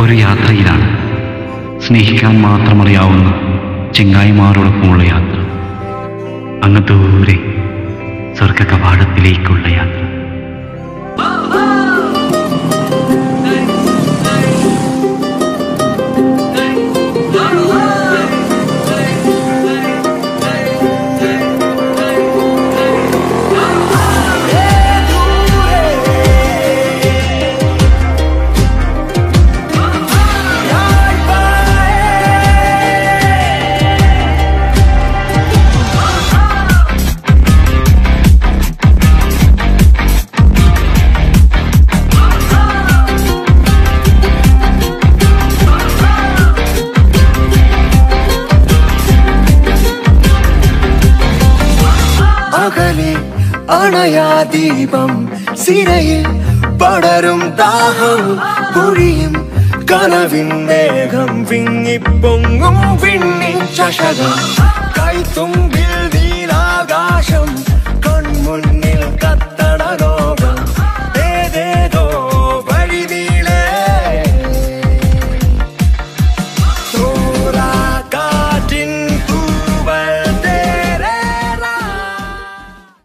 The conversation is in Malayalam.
ഒരു യാത്രയിലാണ്. സ്നേഹിക്കാൻ മാത്രമറിയാവുന്ന ചെങ്ങായിമാരോടൊപ്പമുള്ള യാത്ര. അങ്ങ് ദൂരെ സ്വർഗ കവാടത്തിലേക്കുള്ള യാത്ര. അകലെ അണയാ ദീപം. സിരയിൽ പടരും ദാഹം പൊഴിയും കനവിൻ മേഘം വിങ്ങിപ്പൊങ്ങും വിണ്ണി ചഷകം കൈത്തുമ്പിൽ